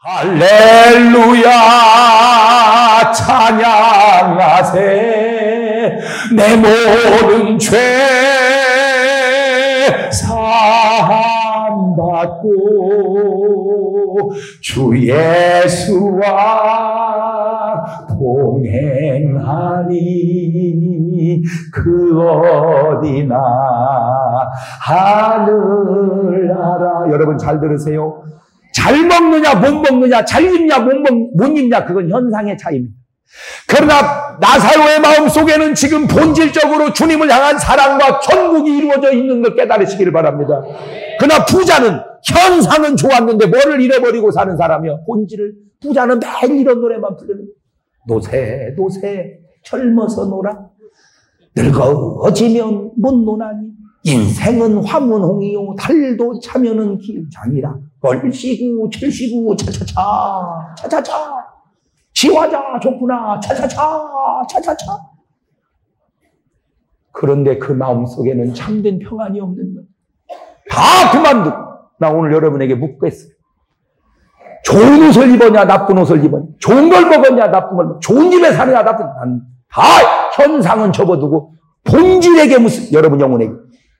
할렐루야 찬양하세. 내 모든 죄 사함받고 주 예수와 동행하니 그 어디나 하늘나라. 여러분 잘 들으세요 잘 먹느냐 못 먹느냐 잘 입냐 못, 먹, 못 입냐 그건 현상의 차이입니다. 그러나 나사로의 마음 속에는 지금 본질적으로 주님을 향한 사랑과 천국이 이루어져 있는 걸 깨달으시기를 바랍니다. 그러나 부자는 현상은 좋았는데 뭐를 잃어버리고 사는 사람이요. 본질을 부자는 매일 이런 노래만 부르는 노세 노세 젊어서 놀아 늙어지면 못 노나니 인생은 화문홍이요 달도 차면은 길장이라 얼씨구 칠시구 차차차 차차차 지화자 좋구나 차차차 차차차 그런데 그 마음 속에는 참된 평안이 없는 것. 다 그만두고 나 오늘 여러분에게 묻겠어요. 좋은 옷을 입었냐 나쁜 옷을 입었냐 좋은 걸 먹었냐 나쁜 걸 먹었냐 좋은 집에 사느냐 나쁜 난다 현상은 접어두고 본질에게 무슨 여러분 영혼에게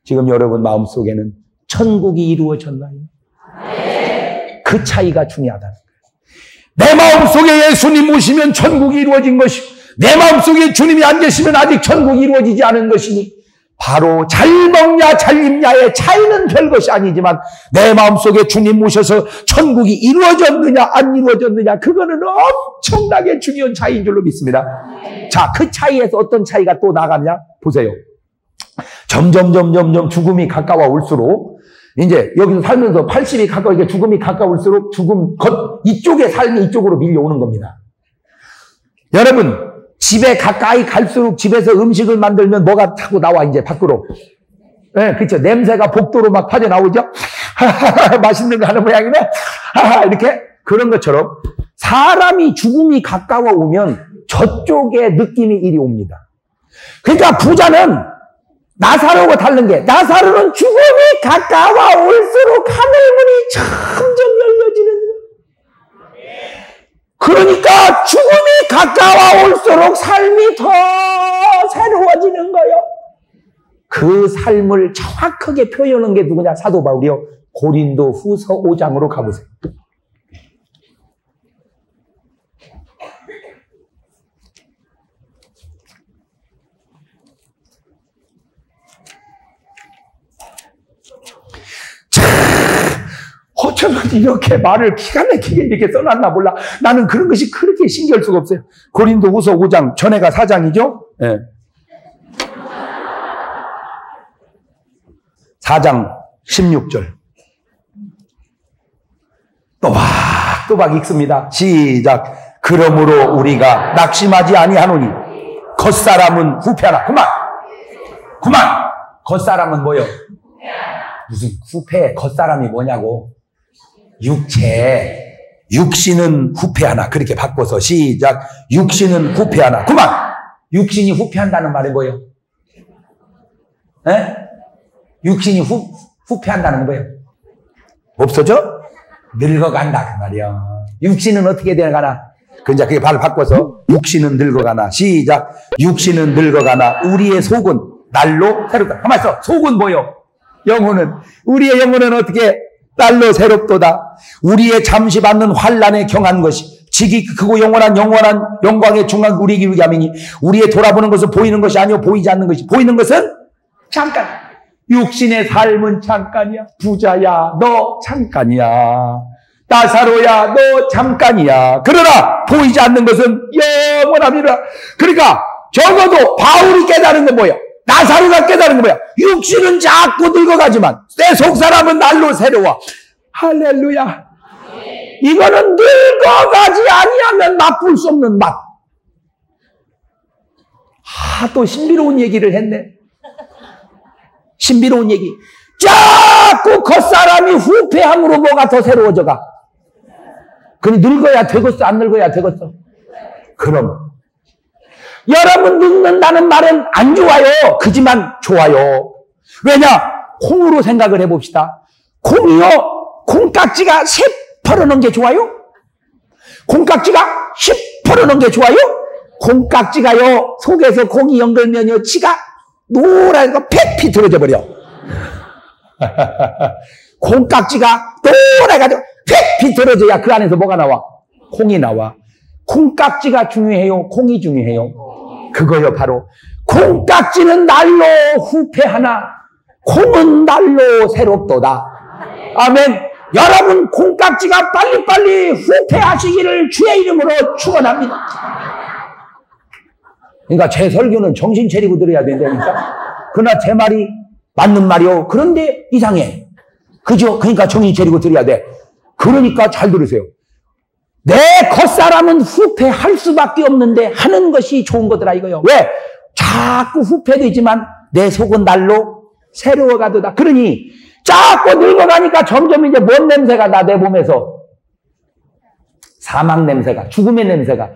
지금 여러분 마음 속에는 천국이 이루어졌나요? 그 차이가 중요하다는 거예요. 내 마음속에 예수님 오시면 천국이 이루어진 것이 내 마음속에 주님이 안 계시면 아직 천국이 이루어지지 않은 것이니 바로 잘 먹냐 잘 입냐의 차이는 별 것이 아니지만 내 마음속에 주님 모셔서 천국이 이루어졌느냐 안 이루어졌느냐 그거는 엄청나게 중요한 차이인 줄로 믿습니다. 자, 그 차이에서 어떤 차이가 또 나가냐? 보세요. 점점, 점점, 점 죽음이 가까워 올수록, 이제 여기서 살면서 80이 가까워, 이게 죽음이 가까울수록 죽음, 겉, 이쪽의 삶이 이쪽으로 밀려오는 겁니다. 여러분, 집에 가까이 갈수록 집에서 음식을 만들면 뭐가 타고 나와, 이제 밖으로. 네, 그쵸. 냄새가 복도로 막 빠져나오죠? 맛있는 거 하는 모양이네? 이렇게. 그런 것처럼 사람이 죽음이 가까워 오면 저쪽에 느낌이 이리 옵니다. 그러니까 부자는 나사로가 다른 게 나사로는 죽음이 가까워 올수록 하늘문이 점점 열려지는 그러니까 죽음이 가까워 올수록 삶이 더 새로워지는 거요. 그 삶을 정확하게 표현한 게 누구냐? 사도 바울이요. 고린도 후서 5장으로 가보세요. 어쩌면 이렇게 말을 기가 막히게 이렇게 써놨나 몰라. 나는 그런 것이 그렇게 신기할 수가 없어요. 고린도 후서 5장, 전에가 4장이죠? 예. 4장 16절. 또박또박 읽습니다. 시작. 그러므로 우리가 낙심하지 아니하노니 겉사람은 후패하라. 그만. 그만. 겉사람은 뭐요? 무슨 후패 겉사람이 뭐냐고. 육체, 육신은 후패하나. 그렇게 바꿔서 시작. 육신은 후패하나. 그만! 육신이 후패한다는 말이 뭐예요? 에? 육신이 후, 후패한다는 거예요. 없어져? 늙어간다. 그 말이야. 육신은 어떻게 되어가나? 그 이제 그게 발을 바꿔서 육신은 늙어가나. 시작. 육신은 늙어가나. 우리의 속은 날로 새롭다. 가만 있어. 속은 뭐요? 영혼은. 우리의 영혼은 어떻게 딸로 새롭도다. 우리의 잠시 받는 환란에 경한 것이 지기 크고 영원한 영원한 영광의 중간 우리에게 하니 우리의 돌아보는 것은 보이는 것이 아니요 보이지 않는 것이. 보이는 것은 잠깐. 육신의 삶은 잠깐이야. 부자야 너 잠깐이야. 나사로야 너 잠깐이야. 그러나 보이지 않는 것은 영원함이라. 그러니까 적어도 바울이 깨달은 건 뭐야 나사로가 깨달은 게 뭐야? 육신은 자꾸 늙어가지만 내 속 사람은 날로 새로워. 할렐루야. 이거는 늙어가지 아니하면 맛볼 수 없는 맛. 아, 또 신비로운 얘기를 했네. 신비로운 얘기. 자꾸 겉사람이 후패함으로 뭐가 더 새로워져가. 그니 늙어야 되겠어, 안 늙어야 되겠어. 그럼 여러분 늙는다는 말은 안 좋아요. 그지만 좋아요. 왜냐? 콩으로 생각을 해봅시다. 콩이요. 콩깍지가 새파르는 게 좋아요? 콩깍지가 10% 넘게 좋아요? 콩깍지가요, 속에서 콩이 연결면요, 치가 노란 거 팩피 들어져 버려. 콩깍지가 노래가지고 팩피 들어져야 그 안에서 뭐가 나와? 콩이 나와. 콩깍지가 중요해요? 콩이 중요해요? 그거요, 바로. 콩깍지는 날로 후패 하나, 콩은 날로 새롭도다. 아멘. 여러분, 콩깍지가 빨리빨리 후패하시기를 주의 이름으로 축원합니다. 그러니까 제 설교는 정신 차리고 들어야 된다니까. 그러나 제 말이 맞는 말이요. 그런데 이상해. 그죠? 그러니까 정신 차리고 들어야 돼. 그러니까 잘 들으세요. 내 겉사람은 후패할 수밖에 없는데 하는 것이 좋은 거더라 이거요. 왜? 자꾸 후패되지만 내 속은 날로 새로워가도다. 그러니 자꾸 늙어가니까 점점 이제 뭔 냄새가 나 내 몸에서 사망 냄새가 죽음의 냄새가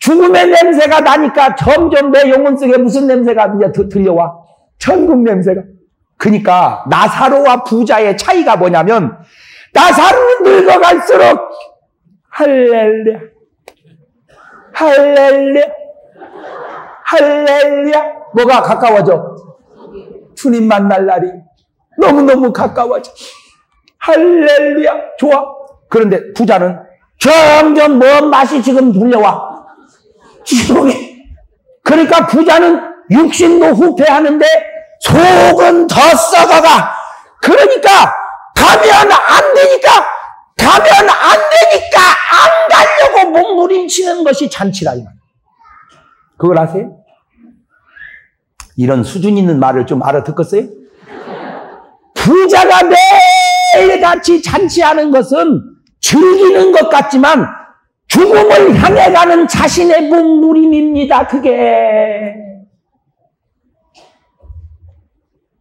죽음의 냄새가 나니까 점점 내 영혼 속에 무슨 냄새가 이제 들려와 천국 냄새가 그러니까 나사로와 부자의 차이가 뭐냐면 나사로는 늙어갈수록 할렐루야. 할렐루야. 할렐루야. 뭐가 가까워져? 주님 만날 날이 너무너무 가까워져. 할렐루야. 좋아. 그런데 부자는 점점 뭔 맛이 지금 불려와? 지옥에. 그러니까 부자는 육신도 후패하는데 속은 더 썩어가. 그러니까 가면 안 되니까 가면 안 되니까 안 가려고 몸부림치는 것이 잔치라 이 말. 그걸 아세요? 이런 수준 있는 말을 좀 알아듣겠어요? 부자가 매일같이 잔치하는 것은 즐기는 것 같지만 죽음을 향해 가는 자신의 몸부림입니다. 그게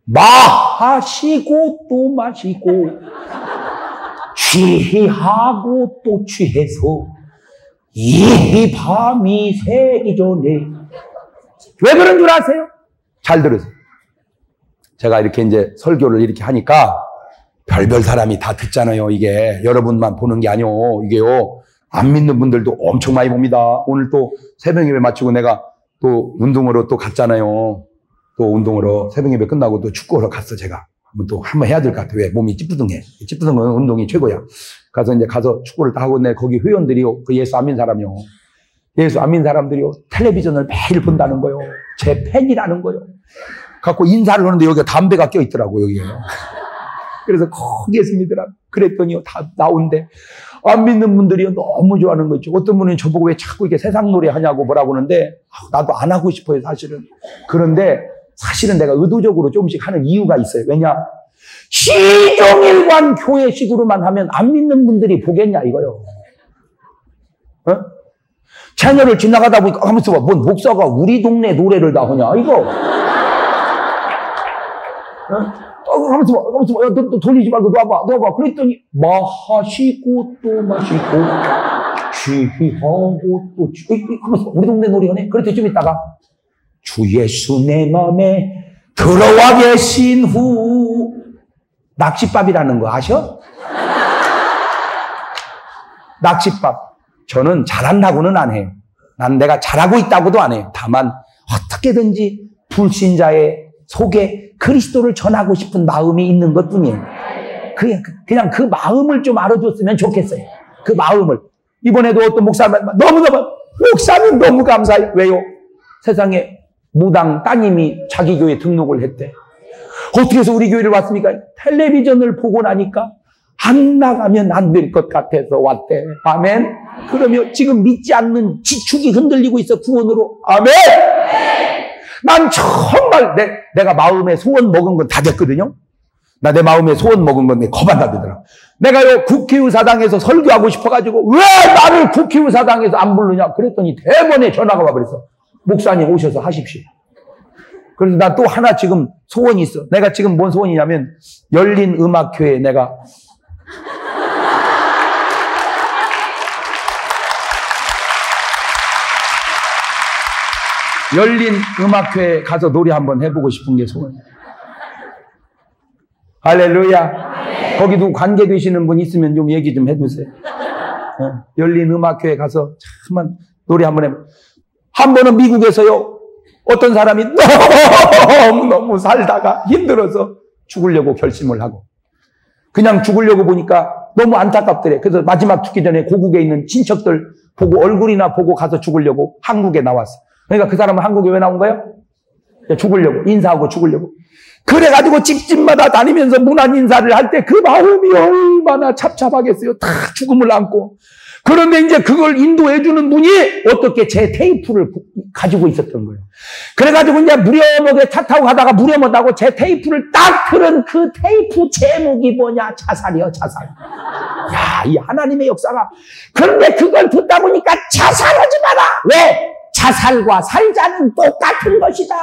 마하시고 또 마시고 취하고 또 취해서 이 밤이 새기 전에 왜 그런 줄 아세요? 잘 들으세요. 제가 이렇게 이제 설교를 이렇게 하니까 별별 사람이 다 듣잖아요. 이게 여러분만 보는 게 아니요. 이게요. 안 믿는 분들도 엄청 많이 봅니다. 오늘 또 새벽 예배 마치고 내가 또 운동으로 또 갔잖아요. 또 운동으로 새벽 예배 끝나고 또 축구하러 갔어, 제가. 한번 또 한번 해야 될 것 같아. 왜? 몸이 찌뿌둥해. 찌뿌둥한 운동이 최고야. 가서 이제 가서 축구를 다 하고 내 거기 회원들이요. 그 예수 안 믿는 사람이요. 예수 안 믿는 사람들이요. 텔레비전을 매일 본다는 거요. 제 팬이라는 거요. 갖고 인사를 하는데 여기가 담배가 껴 있더라고, 여기에. 그래서 거기 예수 믿으라. 그랬더니요. 다 나온대. 안 믿는 분들이 너무 좋아하는 거죠. 어떤 분은 저보고 왜 자꾸 이렇게 세상 노래 하냐고 뭐라고 하는데, 아, 나도 안 하고 싶어요, 사실은. 그런데 사실은 내가 의도적으로 조금씩 하는 이유가 있어요. 왜냐? 시종일관 교회식으로만 하면 안 믿는 분들이 보겠냐 이거요. 어? 채널을 지나가다 보니까 하면서 봐. 뭔 목사가 우리 동네 노래를 다 하냐 이거. 어? 어, 하면서 봐, 하면서 봐. 야, 너, 너 돌리지 말고 놔봐, 놔봐. 그랬더니 마시고 또 마시고 취하고 또 취. 하면서 우리 동네 노래 하네. 그랬더니 좀 있다가 주 예수 내 맘에 들어와 계신 후 낚싯밥이라는 거 아셔? 낚싯밥. 저는 잘한다고는 안 해요. 난 내가 잘하고 있다고도 안 해요. 다만 어떻게든지 불신자의 속에 그리스도를 전하고 싶은 마음이 있는 것 뿐이에요. 그냥, 그냥 그 마음을 좀 알아줬으면 좋겠어요. 그 마음을. 이번에도 어떤 목사님, 너무너무, 목사님 너무 감사해요. 왜요? 세상에 무당 따님이 자기 교회 등록을 했대. 어떻게 해서 우리 교회를 왔습니까? 텔레비전을 보고 나니까 안 나가면 안 될 것 같아서 왔대. 아멘. 그러면 지금 믿지 않는 지축이 흔들리고 있어 구원으로. 아멘. 난 정말 내, 내가 마음에 소원 먹은 건 다 됐거든요. 나 내 마음에 소원 먹은 건내 거반 다 되더라. 내가요 국회의사당에서 설교하고 싶어가지고 왜 나를 국회의사당에서 안 부르냐 그랬더니 대번에 전화가 와버렸어. 목사님 오셔서 하십시오. 그래서 나 또 하나 지금 소원이 있어. 내가 지금 뭔 소원이냐면 열린 음악회에 내가 열린 음악회에 가서 노래 한번 해보고 싶은 게 소원이야. 할렐루야. 거기도 관계 되시는 분 있으면 좀 얘기 좀 해주세요. 어, 열린 음악회에 가서 참만 노래 한번 해. 한 번은 미국에서요. 어떤 사람이 너무너무 살다가 힘들어서 죽으려고 결심을 하고 그냥 죽으려고 보니까 너무 안타깝더래. 그래서 마지막 죽기 전에 고국에 있는 친척들 보고 얼굴이나 보고 가서 죽으려고 한국에 나왔어. 그러니까 그 사람은 한국에 왜 나온 거예요? 죽으려고 인사하고 죽으려고. 그래가지고 집집마다 다니면서 문안 인사를 할 때 그 마음이 얼마나 찹찹하겠어요. 다 죽음을 안고. 그런데 이제 그걸 인도해주는 분이 어떻게 제 테이프를 가지고 있었던 거예요. 그래가지고 이제 무렴하게 차 타고 가다가 무렴하다고 제 테이프를 딱 들은 그 테이프 제목이 뭐냐? 자살이요, 자살. 야, 이 하나님의 역사가. 그런데 그걸 듣다 보니까 자살하지 마라! 왜? 자살과 살자는 똑같은 것이다.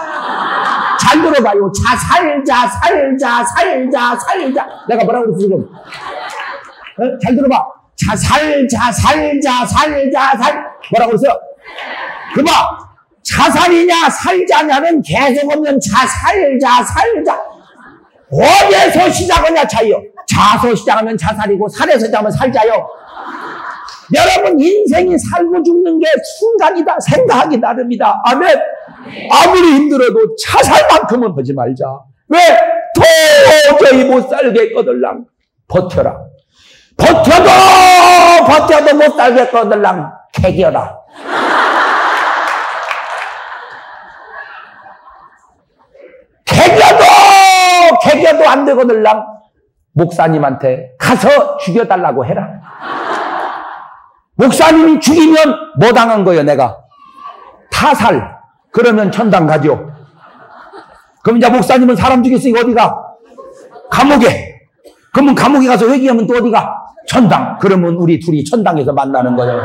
잘 들어봐요. 자살자, 살자, 살자, 살자. 내가 뭐라고 그랬어, 지금? 어? 잘 들어봐. 자살 자, 살 자, 살 자, 살. 뭐라고 그랬어? 그봐. 자살이냐, 살자냐는 계속 없는 자살 자, 살 자. 어디에서 시작하냐 차이요. 자서 시작하면 자살이고, 살에서 시작하면 살자요. 여러분 인생이 살고 죽는 게 순간이다 생각하기 나름이다. 아멘. 아무리 힘들어도 자살만큼은 하지 말자. 왜? 도저히 못 살겠거들랑 버텨라. 버텨도 버텨도 못 살겠거들랑 개겨라. 개겨도 개겨도 안 되거들랑 목사님한테 가서 죽여달라고 해라. 목사님이 죽이면 뭐 당한 거예요, 내가? 타살. 그러면 천당 가죠. 그럼 이제 목사님은 사람 죽였으니 어디가? 감옥에. 그러면 감옥에 가서 회개하면 또 어디가? 천당. 그러면 우리 둘이 천당에서 만나는 거예요.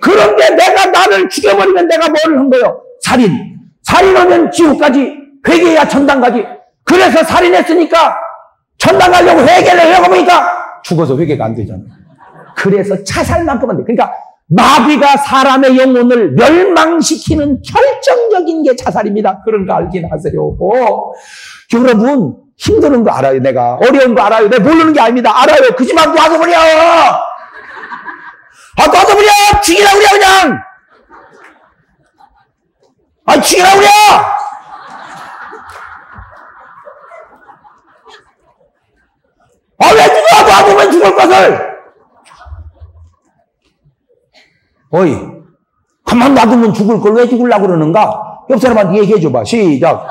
그런데 내가 나를 죽여버리면 내가 뭐를 한 거예요? 살인. 살인하면 지옥까지, 회개해야 천당 가지. 그래서 살인했으니까 천당 가려고 회개를 하려고 보니까 죽어서 회개가 안 되잖아. 그래서 차살만큼 안 돼. 그러니까 마귀가 사람의 영혼을 멸망시키는 결정적인 게 자살입니다. 그런 거 알긴 하세요. 오. 여러분 힘드는 거 알아요. 내가 어려운 거 알아요. 내가 모르는 게 아닙니다. 알아요. 그지만 놔둬버려. 아 놔둬버려. 죽이라 그래 그냥. 아 죽이라 그래. 아, 왜 죽어? 놔두면 죽을 것을! 어이, 한번 놔두면 죽을 걸 왜 죽으려고 그러는가? 옆 사람한테 얘기해 줘봐. 시작.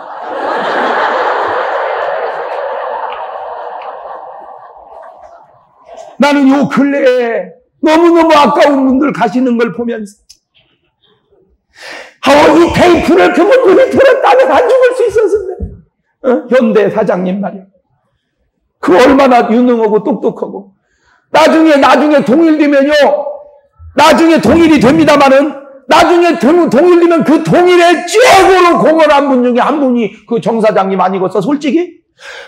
나는 요 근래에 너무너무 아까운 분들 가시는 걸 보면서 아, 이 테이프를 그분들이 들었다면 안 죽을 수 있었는데. 어? 현대 사장님 말이야. 그 얼마나 유능하고 똑똑하고 나중에 나중에 동일되면요 나중에 동일이 됩니다마는 나중에 동일되면 그 동일에 최고로 공헌한 분 중에 한 분이 그 정사장님 아니겠어 솔직히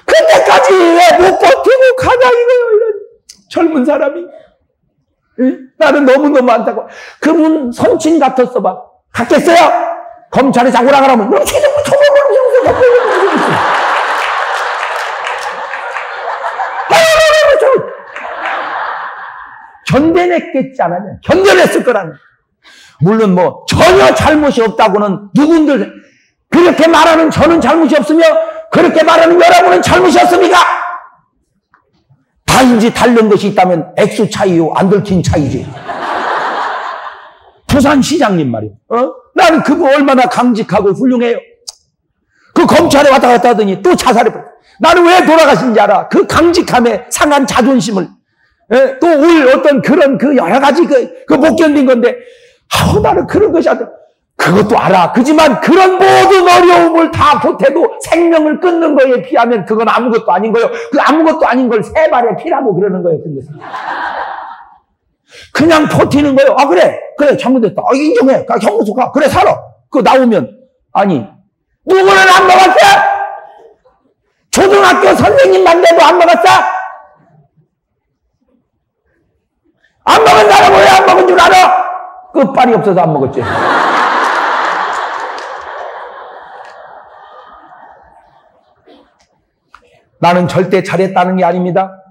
그때까지 왜 못 버티고 가냐 이거요 젊은 사람이 응? 나는 너무너무 안타까워 그분 성친 같았어 봐 갔겠어요? 검찰에 그러면 너 최정부 청구를 견뎌냈겠지 않았냐. 견뎌냈을 거라는. 물론 뭐 전혀 잘못이 없다고는 누군들 그렇게 말하는 저는 잘못이 없으며 그렇게 말하는 여러분은 잘못이 없습니까? 다인지 다른 것이 있다면 액수 차이요 안 들킨 차이지. 부산시장님 말이요. 어? 나는 그분 얼마나 강직하고 훌륭해요. 그 검찰에 왔다 갔다 하더니 또 자살해버려. 나는 왜 돌아가신지 알아? 그 강직함에 상한 자존심을 예, 또올 어떤 그런 그 여러 가지 그, 그 못 견딘 건데, 아우, 나는 그런 것이 안 돼. 그것도 알아. 그지만 그런 모든 어려움을 다 보태도 생명을 끊는 거에 비하면 그건 아무것도 아닌 거예요. 그 아무것도 아닌 걸 세 발에 피라고 그러는 거예요. 그것은. 그냥 버티는 거예요. 아, 그래. 그래. 잘못됐다. 아, 인정해. 가, 형무소 가. 그래, 살아. 그거 나오면. 아니, 누구는 안 먹었어? 초등학교 선생님만 돼도 안 먹었어? 안 먹은 사람은 왜안 먹은 줄 알아? 끝발이 없어서 안 먹었지. 나는 절대 잘했다는 게 아닙니다.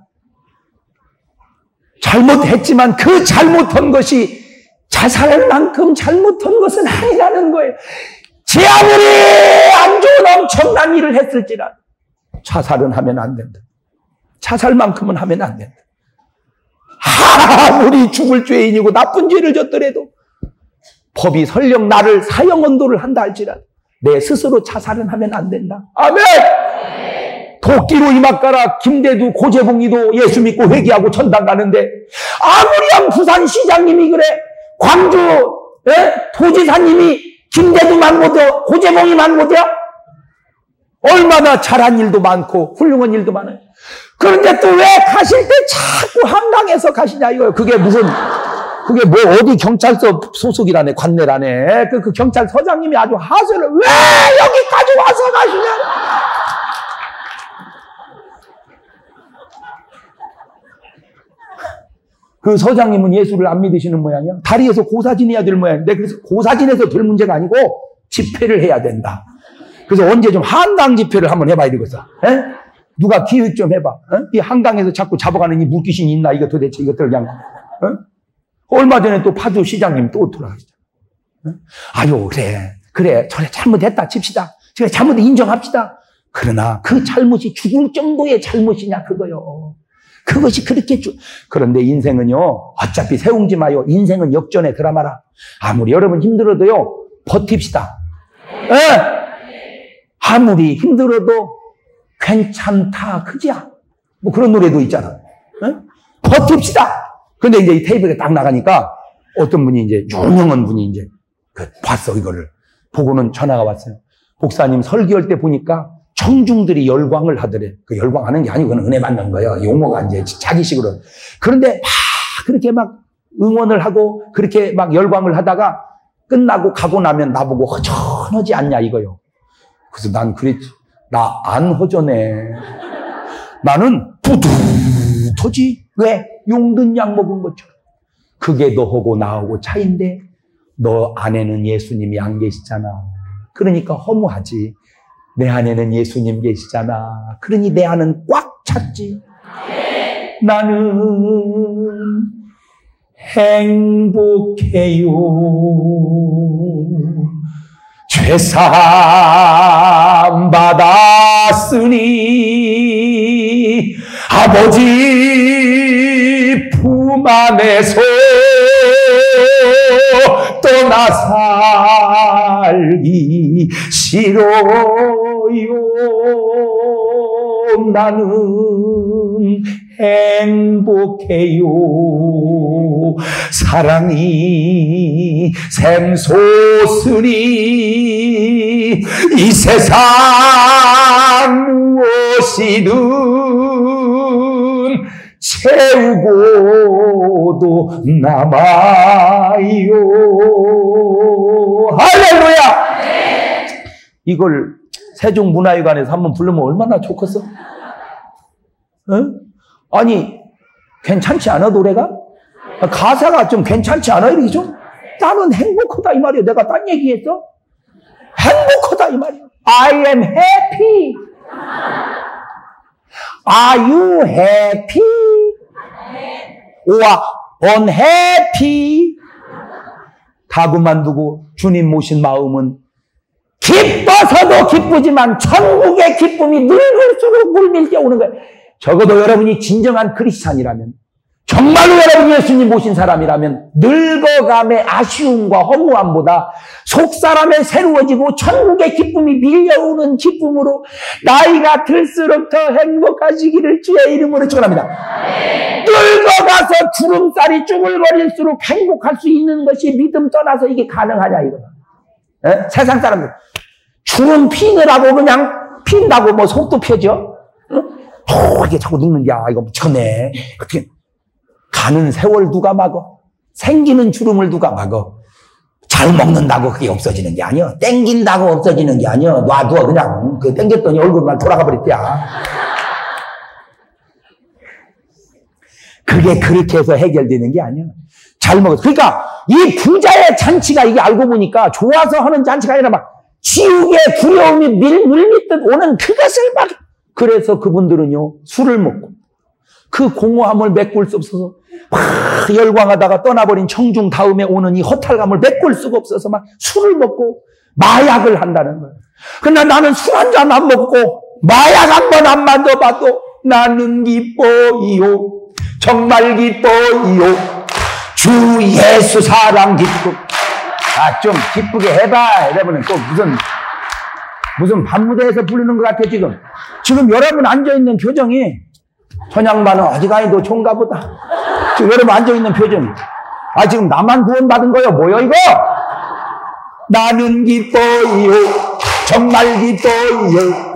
잘못했지만 그 잘못한 것이 자살할 만큼 잘못한 것은 아니라는 거예요. 제 아무리 안 좋은 엄청난 일을 했을지라 자살은 하면 안 된다. 자살만큼은 하면 안 된다. 아무리 죽을 죄인이고 나쁜 죄를 졌더라도 법이 설령 나를 사형 언도를 한다 할지라도 내 스스로 자살은 하면 안 된다. 아멘! 도끼로 이막가라 김대두 고재봉이도 예수 믿고 회개하고 천당 가는데 아무리 부산 시장님이 그래 광주 에? 도지사님이 김대두만 못해 고재봉이만 못해 얼마나 잘한 일도 많고 훌륭한 일도 많아요. 그런데 또 왜 가실 때 자꾸 한강에서 가시냐 이거예요. 그게 무슨 그게 뭐 어디 경찰서 소속이라네 관내라네. 그, 그 경찰서장님이 아주 하소를 왜 여기까지 와서 가시냐? 그 서장님은 예수를 안 믿으시는 모양이야. 다리에서 고사진해야 될 모양인데 그래서 고사진해서 될 문제가 아니고 집회를 해야 된다. 그래서 언제 좀 한강 집회를 한번 해봐야 되겠어. 에? 누가 기획 좀 해봐. 에? 이 한강에서 자꾸 잡아가는 이 물귀신이 있나 이거 도대체 이것들 그냥. 에? 얼마 전에 또 파주 시장님 또 돌아가시죠. 아유 그래 그래 저래 잘못했다 칩시다. 제가 잘못 인정합시다. 그러나 그 잘못이 죽을 정도의 잘못이냐 그거요. 그것이 그렇게 쭉. 그런데 인생은요, 어차피 세웅지 마요. 인생은 역전의 드라마라. 아무리 여러분 힘들어도요, 버팁시다. 예? 아무리 힘들어도 괜찮다, 그지야? 뭐 그런 노래도 있잖아. 예? 버팁시다. 근데 이제 이 테이블에 딱 나가니까 어떤 분이 이제 유명한 분이 이제 그 봤어, 이거를. 보고는 전화가 왔어요. 목사님 설교할 때 보니까 청중들이 열광을 하더래. 그 열광하는 게 아니고 그는 은혜 받는 거예요. 용어가 이제 자기식으로. 그런데 막 그렇게 막 응원을 하고 그렇게 막 열광을 하다가 끝나고 가고 나면 나보고 허전하지 않냐 이거요. 그래서 난 그랬지. 나 안 허전해. 나는 뿌듯하지. 왜? 용든 약 먹은 것처럼. 그게 너하고 나하고 차인데 너 안에는 예수님이 안 계시잖아. 그러니까 허무하지. 내 안에는 예수님 계시잖아. 그러니 내 안은 꽉 찼지. 나는 행복해요. 죄삼 받았으니 아버지 품 안에서 떠나 살기 싫어 요. 나는 행복해요. 사랑이 샘솟으니 이 세상 무엇이든 채우고도 남아요. 할렐루야! 이걸 세종문화회관에서 한번 부르면 얼마나 좋겠어? 어? 아니, 괜찮지 않아, 노래가? 가사가 좀 괜찮지 않아, 이렇게 좀? 나는 행복하다, 이 말이야. 내가 딴 얘기했어? 행복하다, 이 말이야. I am happy. Are you happy? or unhappy? 다 그만두고 주님 모신 마음은 기뻐서도 기쁘지만 천국의 기쁨이 늙을수록 물밀게 오는 거예요. 적어도 여러분이 진정한 크리스찬이라면 정말로 여러분 예수님 모신 사람이라면 늙어감의 아쉬움과 허무함보다 속사람의 새로워지고 천국의 기쁨이 밀려오는 기쁨으로 나이가 들수록 더 행복하시기를 주의 이름으로 축원합니다. 늙어가서 주름살이 쭈글거릴수록 행복할 수 있는 것이 믿음 떠나서 이게 가능하냐 이거. 에? 세상 사람들 주름 피느라고 그냥 핀다고 뭐 속도 펴죠? 어? 이게 자꾸 늙는 야 이거 미쳤네. 어떻게 가는 세월 누가 막어? 생기는 주름을 누가 막어? 잘 먹는다고 그게 없어지는 게 아니야. 땡긴다고 없어지는 게 아니야. 놔둬 그냥 그 땡겼더니 얼굴만 돌아가 버렸대야. 그게 그렇게 해서 해결되는 게 아니야. 잘 먹었어. 그러니까 이 부자의 잔치가 이게 알고 보니까 좋아서 하는 잔치가 아니라 막 지옥의 두려움이 밀, 물밀듯 오는 그것을 막 그래서 그분들은요 술을 먹고 그 공허함을 메꿀 수 없어서 막 열광하다가 떠나버린 청중 다음에 오는 이 허탈감을 메꿀 수가 없어서 막 술을 먹고 마약을 한다는 거예요. 그러나 나는 술 한 잔 안 먹고 마약 한 번 안 만져봐도 나는 기뻐이요. 정말 기뻐이요. 주 예수 사랑 기쁨. 아, 좀 기쁘게 해봐. 여러분은 또 무슨, 무슨 밤무대에서 부르는 것 같아, 지금. 지금 여러분 앉아있는 표정이 천양반은 어디 가니도 좋은가 보다. 지금 여러분 앉아있는 표정이. 아, 지금 나만 구원받은 거요? 뭐요, 이거? 나는 기뻐요. 정말 기뻐요.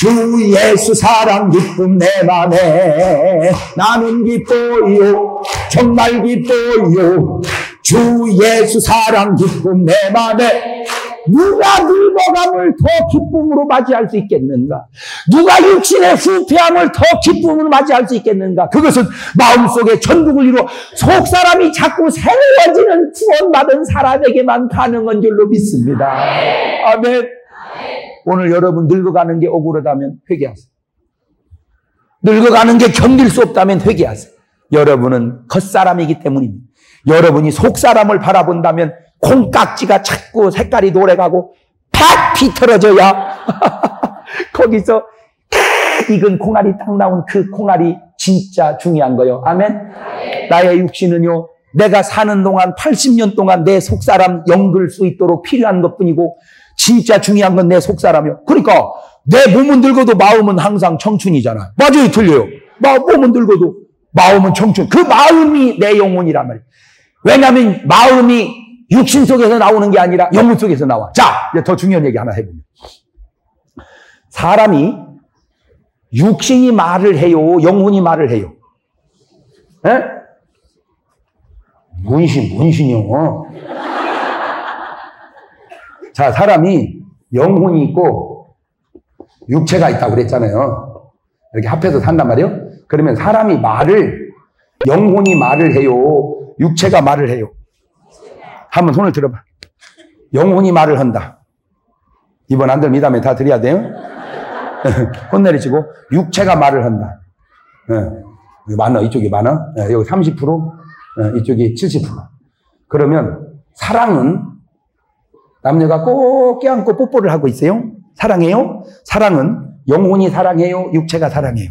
주 예수 사랑 기쁨 내 맘에 나는 기뻐요 정말 기뻐요 주 예수 사랑 기쁨 내 맘에 누가 늙어감을 더 기쁨으로 맞이할 수 있겠는가? 누가 육신의 후패함을 더 기쁨으로 맞이할 수 있겠는가? 그것은 마음속에 전국을 이루어 속 사람이 자꾸 새로워지는 구원받은 사람에게만 가능한 줄로 믿습니다. 아멘. 오늘 여러분 늙어가는 게 억울하다면 회개하세요. 늙어가는 게 견딜 수 없다면 회개하세요. 여러분은 겉사람이기 때문입니다. 여러분이 속사람을 바라본다면 콩깍지가 자꾸 색깔이 노래가고 팍 비틀어져야 거기서 익은 콩알이 딱 나온 그 콩알이 진짜 중요한 거요. 아멘. 나의 육신은요. 내가 사는 동안 80년 동안 내 속사람 영글 수 있도록 필요한 것 뿐이고 진짜 중요한 건 내 속사람이요. 그러니까 내 몸은 늙어도 마음은 항상 청춘이잖아. 맞아요, 틀려요. 마, 몸은 늙어도 마음은 청춘. 그 마음이 내 영혼이란 말이에요. 왜냐하면 마음이 육신 속에서 나오는 게 아니라 영혼 속에서 나와. 자, 이제 더 중요한 얘기 하나 해보면. 사람이 육신이 말을 해요? 영혼이 말을 해요? 에? 문신, 문신이요. 자, 사람이 영혼이 있고 육체가 있다고 그랬잖아요. 이렇게 합해서 산단 말이에요. 그러면 사람이 말을, 영혼이 말을 해요? 육체가 말을 해요? 한번 손을 들어봐. 영혼이 말을 한다. 이번 안들 미담에 다 드려야 돼요. 혼 내리시고, 육체가 말을 한다. 네. 많아, 이쪽이 많아. 네, 여기 30%, 네, 이쪽이 70%. 그러면 사랑은 남녀가 꼭 껴안고 뽀뽀를 하고 있어요. 사랑해요? 사랑은 영혼이 사랑해요? 육체가 사랑해요?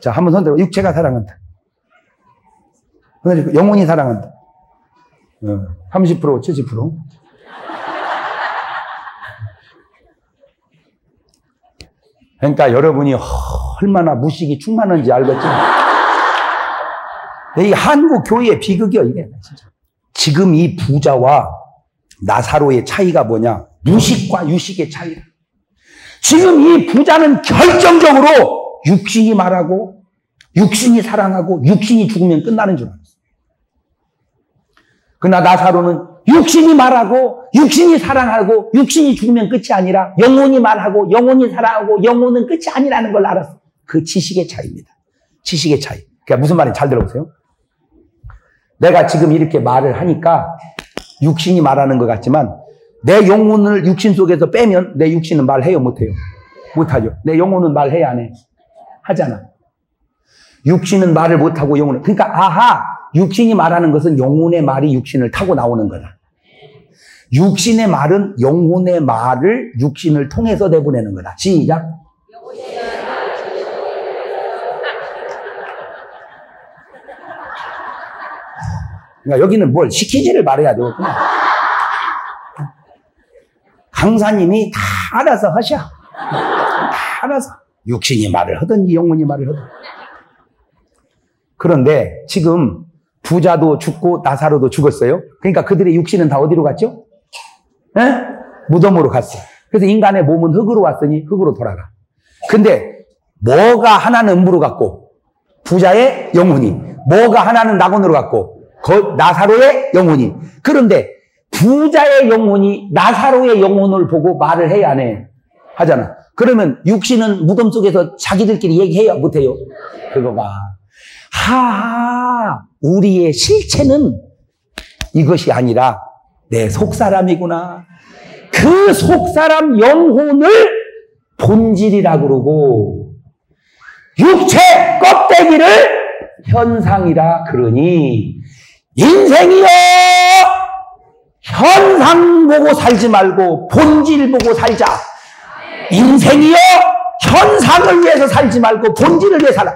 자, 한번 손 들어. 육체가 사랑한다. 영혼이 사랑한다. 30%, 70%. 그러니까 여러분이 얼마나 무식이 충만한지 알겠죠? 이 한국 교회의 비극이요, 이게. 진짜. 지금 이 부자와 나사로의 차이가 뭐냐? 무식과 유식의 차이다. 지금 이 부자는 결정적으로 육신이 말하고, 육신이 사랑하고, 육신이 죽으면 끝나는 줄 알았어. 그러나 나사로는 육신이 말하고, 육신이 사랑하고, 육신이 죽으면 끝이 아니라, 영혼이 말하고, 영혼이 사랑하고, 영혼은 끝이 아니라는 걸 알았어. 그 지식의 차이입니다. 지식의 차이. 그러니까 무슨 말인지 잘 들어보세요. 내가 지금 이렇게 말을 하니까, 육신이 말하는 것 같지만 내 영혼을 육신 속에서 빼면 내 육신은 말해요 못해요? 못하죠. 내 영혼은 말해야 안 해? 하잖아. 육신은 말을 못하고 영혼은 그러니까 아하 육신이 말하는 것은 영혼의 말이 육신을 타고 나오는 거다. 육신의 말은 영혼의 말을 육신을 통해서 내보내는 거다. 시작. 그러니까 여기는 뭘 시키지를 말해야 되겠구나. 강사님이 다 알아서 하셔. 다 알아서. 육신이 말을 하든지 영혼이 말을 하든. 그런데 지금 부자도 죽고 나사로도 죽었어요. 그러니까 그들의 육신은 다 어디로 갔죠? 에? 무덤으로 갔어. 그래서 인간의 몸은 흙으로 왔으니 흙으로 돌아가. 근데 뭐가 하나는 음부로 갔고 부자의 영혼이 뭐가 하나는 낙원으로 갔고 나사로의 영혼이. 그런데 부자의 영혼이 나사로의 영혼을 보고 말을 해야 안 해? 하잖아. 그러면 육신은 무덤 속에서 자기들끼리 얘기해요? 못해요? 그거가. 하하, 우리의 실체는 이것이 아니라 내 속사람이구나. 그 속사람 영혼을 본질이라 그러고 육체 껍데기를 현상이라 그러니 인생이여 현상 보고 살지 말고 본질 보고 살자. 인생이여 현상을 위해서 살지 말고 본질을 위해 살아.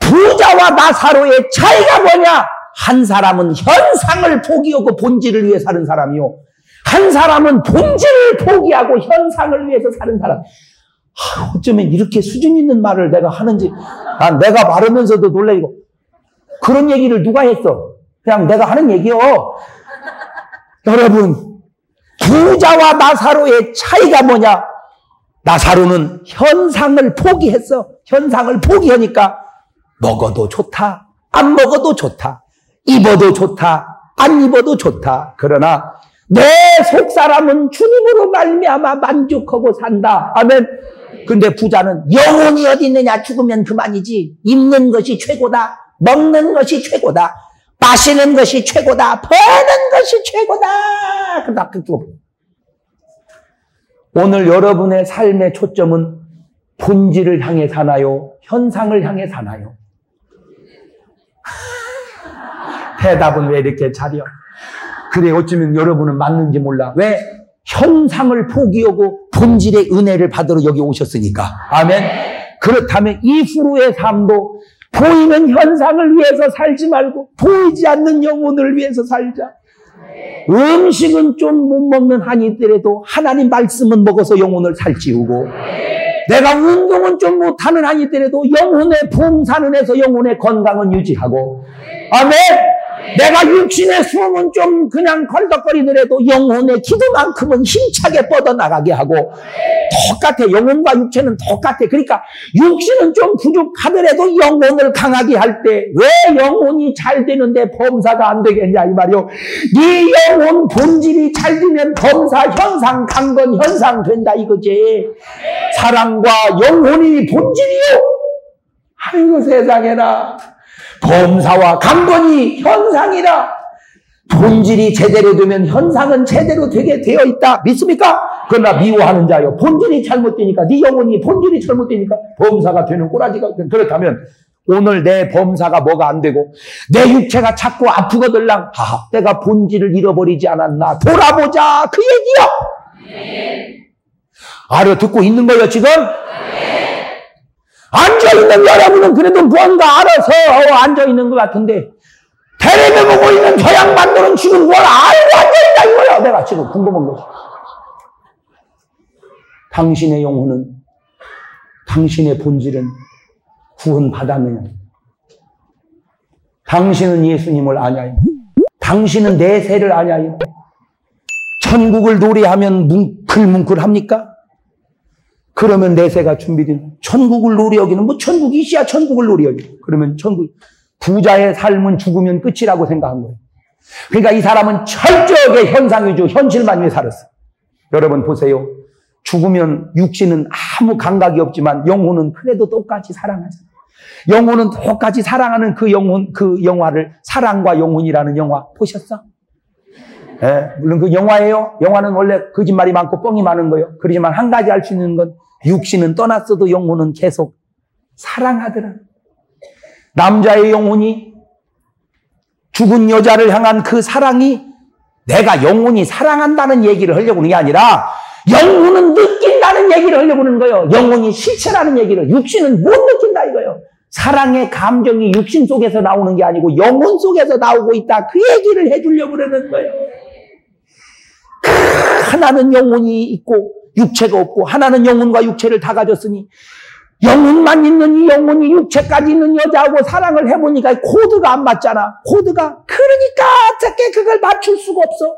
부자와 나사로의 차이가 뭐냐? 한 사람은 현상을 포기하고 본질을 위해 사는 사람이요. 한 사람은 본질을 포기하고 현상을 위해서 사는 사람. 하, 어쩌면 이렇게 수준 있는 말을 내가 하는지, 아, 내가 말하면서도 놀래고, 그런 얘기를 누가 했어? 그냥 내가 하는 얘기요. 여러분, 부자와 나사로의 차이가 뭐냐? 나사로는 현상을 포기했어. 현상을 포기하니까 먹어도 좋다. 안 먹어도 좋다. 입어도 좋다. 안 입어도 좋다. 그러나 내 속사람은 주님으로 말미암아 만족하고 산다. 아멘. 근데 부자는 영혼이 어디 있느냐 죽으면 그만이지. 입는 것이 최고다. 먹는 것이 최고다. 마시는 것이 최고다. 버는 것이 최고다. 그다 죽어. 오늘 여러분의 삶의 초점은 본질을 향해 사나요? 현상을 향해 사나요? 대답은 왜 이렇게 차려? 그래, 어쩌면 여러분은 맞는지 몰라. 왜? 현상을 포기하고 본질의 은혜를 받으러 여기 오셨으니까. 아멘. 그렇다면 이후로의 삶도 보이는 현상을 위해서 살지 말고 보이지 않는 영혼을 위해서 살자. 음식은 좀 못 먹는 한이 있더라도 하나님 말씀은 먹어서 영혼을 살찌우고 내가 운동은 좀 못하는 한이 있더라도 영혼의 봉사는 해서 영혼의 건강은 유지하고 아멘 내가 육신의 수험은 좀 그냥 걸덕거리더라도 영혼의 기도만큼은 힘차게 뻗어나가게 하고 똑같아. 영혼과 육체는 똑같아. 그러니까 육신은 좀 부족하더라도 영혼을 강하게 할 때 왜 영혼이 잘 되는데 범사가 안 되겠냐 이 말이요. 네 영혼 본질이 잘 되면 범사 현상 강건 현상 된다 이거지. 사랑과 영혼이 본질이요. 아이고 세상에나. 범사와 강건이 현상이라 본질이 제대로 되면 현상은 제대로 되게 되어 있다. 믿습니까? 그러나 미워하는 자요. 본질이 잘못되니까, 네 영혼이 본질이 잘못되니까 범사가 되는 꼬라지가 그렇다면 오늘 내 범사가 뭐가 안 되고 내 육체가 자꾸 아프거들랑 아, 내가 본질을 잃어버리지 않았나 돌아보자 그 얘기요. 알아듣고 있는 거예요 지금? 앉아있는 여러분은 그래도 뭔가 알아서 어, 앉아있는 것 같은데 테레비 보고 있는 저 양반들은 지금 뭘 알고 앉아있다 이거야. 내가 지금 궁금한 거지. 당신의 영혼은 당신의 본질은 구원받았느냐? 당신은 예수님을 아냐요? 당신은 내세를 아냐요? 천국을 노래하면 뭉클뭉클합니까? 그러면 내세가 준비된 천국을 노려기는 뭐 천국이 시야 천국을 노려기. 그러면 천국 부자의 삶은 죽으면 끝이라고 생각한 거예요. 그러니까 이 사람은 철저하게 현상 위주 현실만 위해 살았어. 여러분 보세요. 죽으면 육신은 아무 감각이 없지만 영혼은 그래도 똑같이 사랑하죠. 영혼은 똑같이 사랑하는 그 영혼, 그 영화를 사랑과 영혼이라는 영화 보셨어? 예, 물론 그 영화예요. 영화는 원래 거짓말이 많고 뻥이 많은 거예요. 그렇지만 한 가지 알 수 있는 건 육신은 떠났어도 영혼은 계속 사랑하더라. 남자의 영혼이 죽은 여자를 향한 그 사랑이 내가 영혼이 사랑한다는 얘기를 하려고 하는 게 아니라 영혼은 느낀다는 얘기를 하려고 하는 거예요. 영혼이 실체라는 얘기를. 육신은 못 느낀다 이거예요. 사랑의 감정이 육신 속에서 나오는 게 아니고 영혼 속에서 나오고 있다. 그 얘기를 해주려고 그러는 거예요. 하나는 영혼이 있고 육체가 없고 하나는 영혼과 육체를 다 가졌으니 영혼만 있는 이 영혼이 육체까지 있는 여자하고 사랑을 해보니까 코드가 안 맞잖아. 코드가. 그러니까 어떻게 그걸 맞출 수가 없어.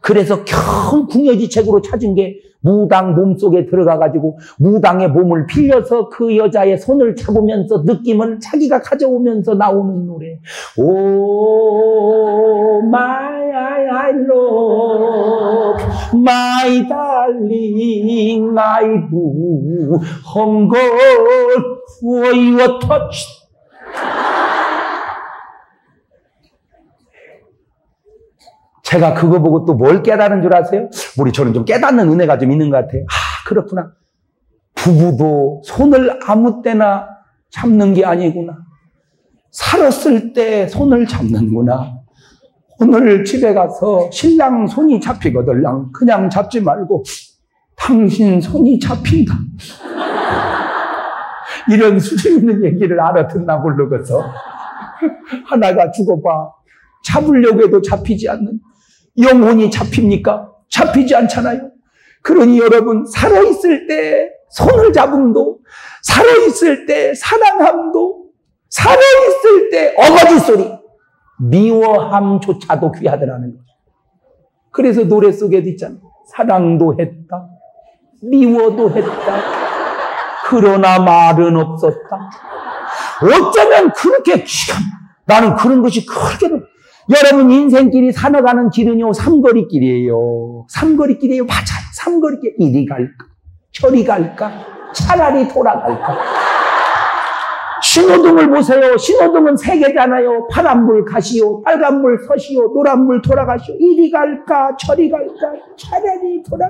그래서 경 궁여지책으로 찾은 게 무당 몸속에 들어가가지고 무당의 몸을 빌려서 그 여자의 손을 잡으면서 느낌을 자기가 가져오면서 나오는 노래. 오, my, I love, my darling, your touch. 제가 그거 보고 또 뭘 깨달은 줄 아세요? 우리 저는 좀 깨닫는 은혜가 좀 있는 것 같아요. 아, 그렇구나. 부부도 손을 아무 때나 잡는 게 아니구나. 살았을 때 손을 잡는구나. 오늘 집에 가서 신랑 손이 잡히거들랑 그냥 잡지 말고 당신 손이 잡힌다. 이런 수준 있는 얘기를 알아듣나 모르겠어. 하나가 죽어봐. 잡으려고 해도 잡히지 않는 영혼이 잡힙니까? 잡히지 않잖아요. 그러니 여러분 살아있을 때 손을 잡음도 살아있을 때 사랑함도 살아있을 때 어거지 소리 미워함조차도 귀하더라는 거죠. 그래서 노래 속에도 있잖아. 사랑도 했다. 미워도 했다. 그러나 말은 없었다. 어쩌면 그렇게 나는 그런 것이 그렇게, 여러분 인생길이 살아가는 길은요, 삼거리길이에요. 삼거리길이에요. 맞아요. 삼거리길. 이리 갈까? 저리 갈까? 차라리 돌아갈까? 신호등을 보세요. 신호등은 세 개잖아요. 파란불 가시오, 빨간불 서시오, 노란불 돌아가시오. 이리 갈까, 저리 갈까, 차라리 돌아.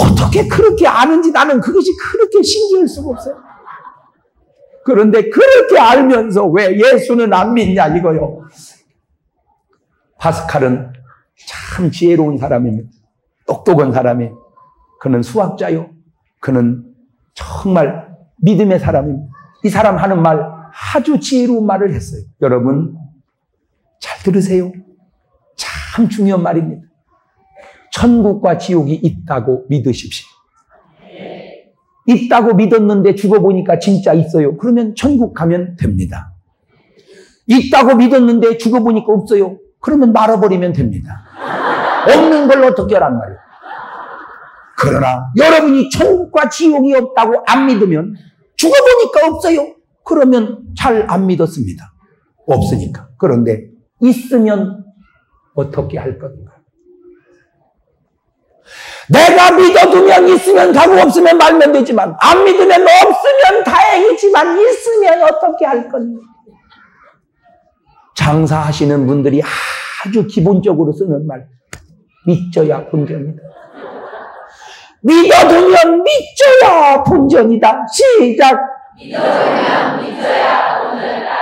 어떻게 그렇게 아는지 나는 그것이 그렇게 신기할 수가 없어요. 그런데 그렇게 알면서 왜 예수는 안 믿냐 이거요. 파스칼은 참 지혜로운 사람입니다. 똑똑한 사람이. 그는 수학자요. 그는 정말 믿음의 사람입니다. 이 사람 하는 말 아주 지혜로운 말을 했어요. 여러분 잘 들으세요. 참 중요한 말입니다. 천국과 지옥이 있다고 믿으십시오. 있다고 믿었는데 죽어보니까 진짜 있어요. 그러면 천국 가면 됩니다. 있다고 믿었는데 죽어보니까 없어요. 그러면 말아버리면 됩니다. 없는 걸 어떻게 하란 말이에요. 그러나 여러분이 천국과 지옥이 없다고 안 믿으면 죽어보니까 없어요. 그러면 잘 안 믿었습니다. 없으니까. 그런데 있으면 어떻게 할 건가? 내가 믿어두면 있으면 가고 없으면 말면 되지만 안 믿으면 없으면 다행이지만 있으면 어떻게 할 건가? 장사하시는 분들이 아주 기본적으로 쓰는 말 믿져야 본전이다. 믿어두면 믿져야 본전이다. 시작. 믿어두면 믿져야 본전이다.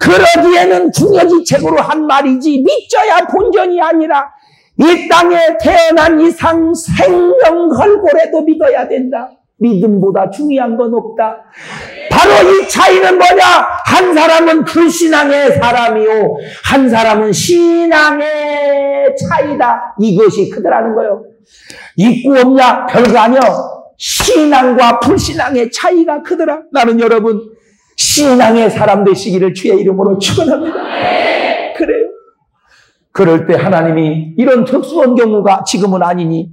그러기에는 중요지책으로 한 말이지 믿져야 본전이 아니라 이 땅에 태어난 이상 생명 걸고래도 믿어야 된다. 믿음보다 중요한 건 없다. 바로 이 차이는 뭐냐? 한 사람은 불신앙의 사람이요. 한 사람은 신앙의 차이다. 이것이 크더라는 거예요. 있고 없냐? 별거 아니요. 신앙과 불신앙의 차이가 크더라. 나는 여러분, 신앙의 사람 되시기를 주의 이름으로 축원합니다. 그래요. 그럴 때 하나님이 이런 특수한 경우가 지금은 아니니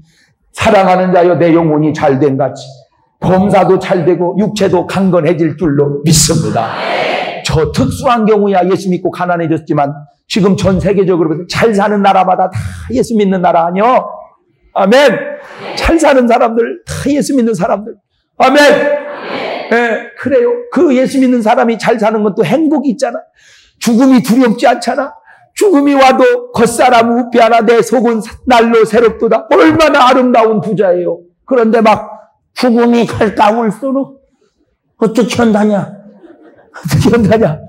사랑하는 자여 내 영혼이 잘된 같이 범사도 잘 되고 육체도 강건해질 줄로 믿습니다. 저 특수한 경우야 예수 믿고 가난해졌지만 지금 전 세계적으로 잘 사는 나라마다 다 예수 믿는 나라 아니요? 아멘. 잘 사는 사람들 다 예수 믿는 사람들. 아멘. 네, 그래요. 그 예수 믿는 사람이 잘 사는 것도 행복이 있잖아. 죽음이 두렵지 않잖아. 죽음이 와도 겉사람 우피 하나 내 속은 날로 새롭도다. 얼마나 아름다운 부자예요. 그런데 막 죽음이 갈까울수록 어떻게 한다냐? 어떻게 한다냐?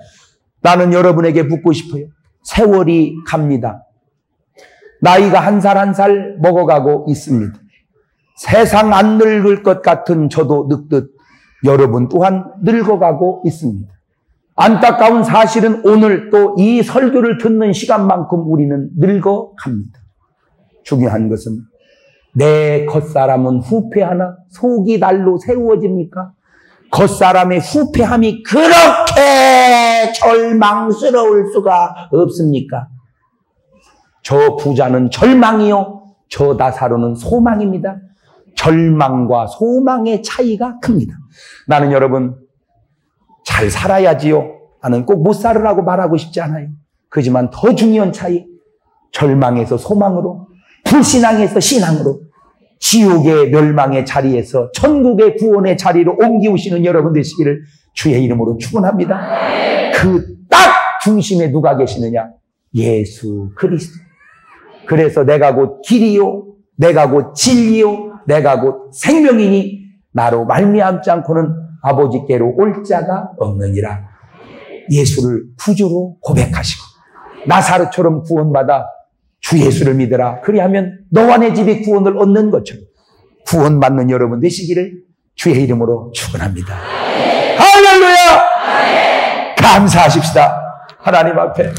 나는 여러분에게 묻고 싶어요. 세월이 갑니다. 나이가 한 살 한 살 먹어가고 있습니다. 세상 안 늙을 것 같은 저도 늙듯 여러분 또한 늙어가고 있습니다. 안타까운 사실은 오늘 또 이 설교를 듣는 시간만큼 우리는 늙어갑니다. 중요한 것은 내 겉사람은 후패하나 속이 날로 세워집니까? 겉사람의 후패함이 그렇게 절망스러울 수가 없습니까? 저 부자는 절망이요. 저 나사로는 소망입니다. 절망과 소망의 차이가 큽니다. 나는 여러분 잘 살아야지요. 나는 꼭 못 살으라고 말하고 싶지 않아요. 그지만 더 중요한 차이 절망에서 소망으로 불신앙에서 신앙으로 지옥의 멸망의 자리에서 천국의 구원의 자리로 옮기우시는 여러분 되시기를 주의 이름으로 축원합니다. 그 딱 중심에 누가 계시느냐? 예수 그리스도. 그래서 내가 곧 길이요, 내가 곧 진리요, 내가 곧 생명이니 나로 말미암지 않고는 아버지께로 올 자가 없느니라. 예수를 구주로 고백하시고 나사르처럼 구원받아 주 예수를 믿어라. 그리하면 너와 내 집이 구원을 얻는 것처럼 구원받는 여러분 되시기를 주의 이름으로 축원합니다. 할렐루야! 감사하십시다. 하나님 앞에